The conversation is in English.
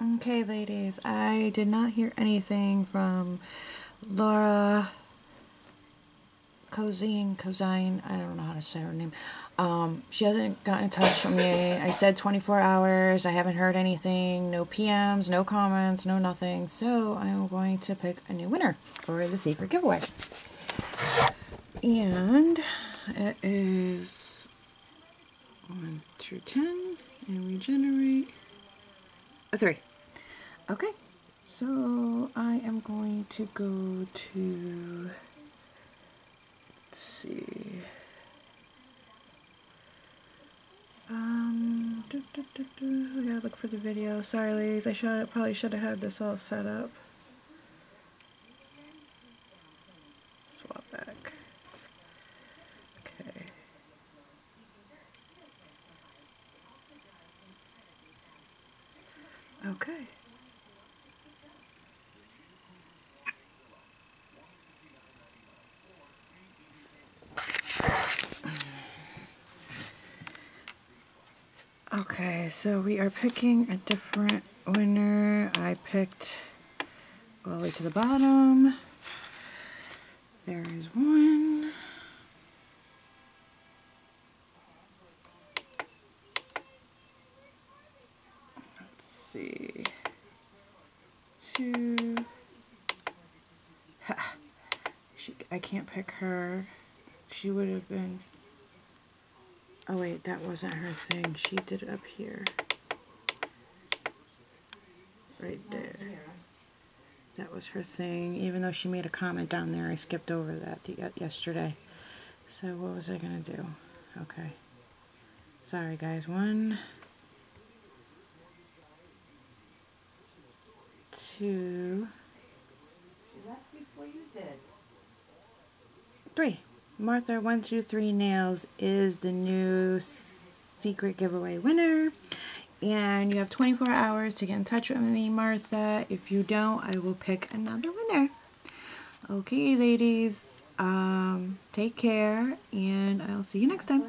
Okay, ladies, I did not hear anything from Laura Cozine, Cozine, I don't know how to say her name. Um, she hasn't gotten in touch with me. I said 24 hours. I haven't heard anything. No PMs, no comments, no nothing. So I'm going to pick a new winner for the secret giveaway. And it is 1 through 10. And regenerate. Oh, 3. Okay. So I am going to go to let's see. Um, do, do, do, do. I gotta look for the video. Sorry, ladies. I should probably should have had this all set up. Swap back. Okay. Okay. Okay, so we are picking a different winner. I picked all the way to the bottom. There is one. Let's see. Two. Ha. She, I can't pick her. She would have been Oh wait, that wasn't her thing. She did it up here. Right there. That was her thing. Even though she made a comment down there, I skipped over that uh, yesterday. So what was I going to do? Okay. Sorry guys. One. Two. Three. Martha 123 Nails is the new secret giveaway winner. And you have 24 hours to get in touch with me, Martha. If you don't, I will pick another winner. Okay, ladies. Um, take care, and I'll see you next time.